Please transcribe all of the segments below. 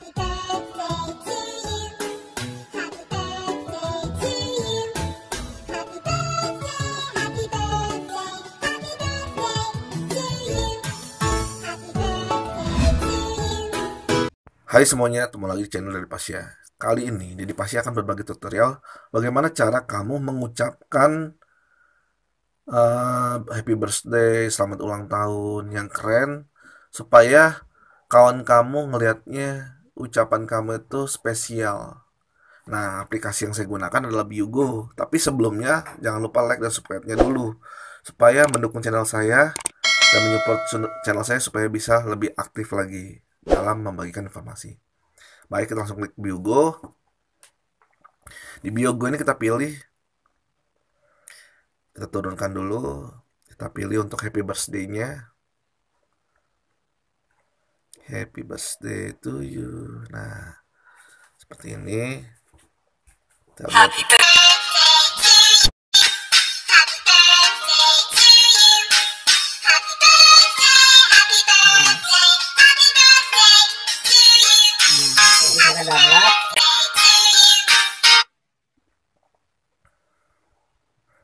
Hai semuanya, ketemu lagi di channel dari Pasya. Kali ini, Dedi Pasya akan berbagi tutorial bagaimana cara kamu mengucapkan eh, happy birthday, selamat ulang tahun yang keren supaya kawan kamu ngelihatnya ucapan kamu itu spesial. Nah, aplikasi yang saya gunakan adalah Biugo. Tapi sebelumnya, jangan lupa like dan subscribe-nya dulu supaya mendukung channel saya dan menyupport channel saya supaya bisa lebih aktif lagi dalam membagikan informasi. Baik, kita langsung klik Biogo. Di Biogo ini kita pilih, kita turunkan dulu, kita pilih untuk happy birthday-nya. Happy birthday to you. Nah, seperti ini. Kita buat.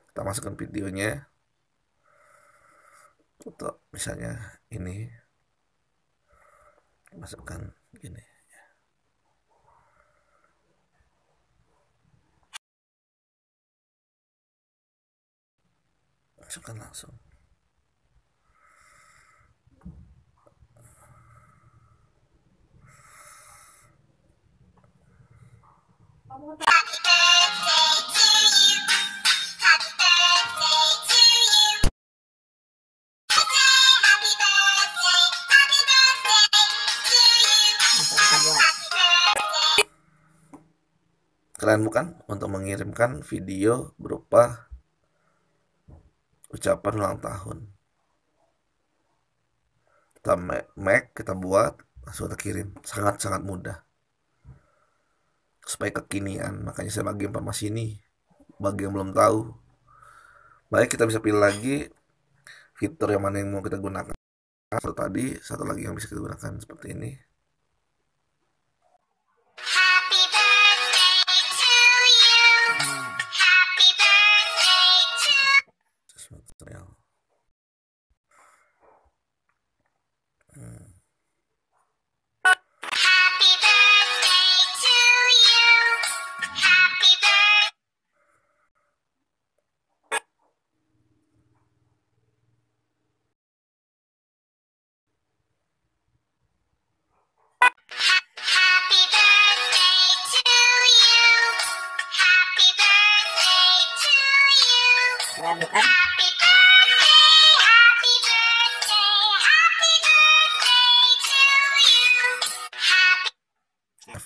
Kita masukkan videonya. Foto misalnya ini. Masukkan gini. Masukkan langsung. Happy Keren bukan? Untuk mengirimkan video berupa ucapan ulang tahun. Kita ma- make, kita buat, langsung kita kirim. Sangat-sangat mudah. Supaya kekinian, makanya saya bagi informasi ini. Bagi yang belum tahu. Baik, kita bisa pilih lagi fitur yang mana yang mau kita gunakan. Satu tadi, satu lagi yang bisa kita gunakan seperti ini. Happy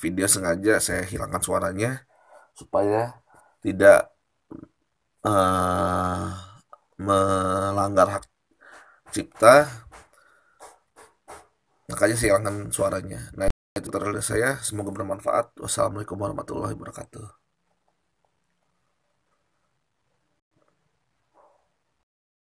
video sengaja saya hilangkan suaranya supaya tidak eh, melanggar hak cipta. Makanya saya hilangkan suaranya. Nah itu tutorial dari saya. Semoga bermanfaat. Wassalamualaikum warahmatullahi wabarakatuh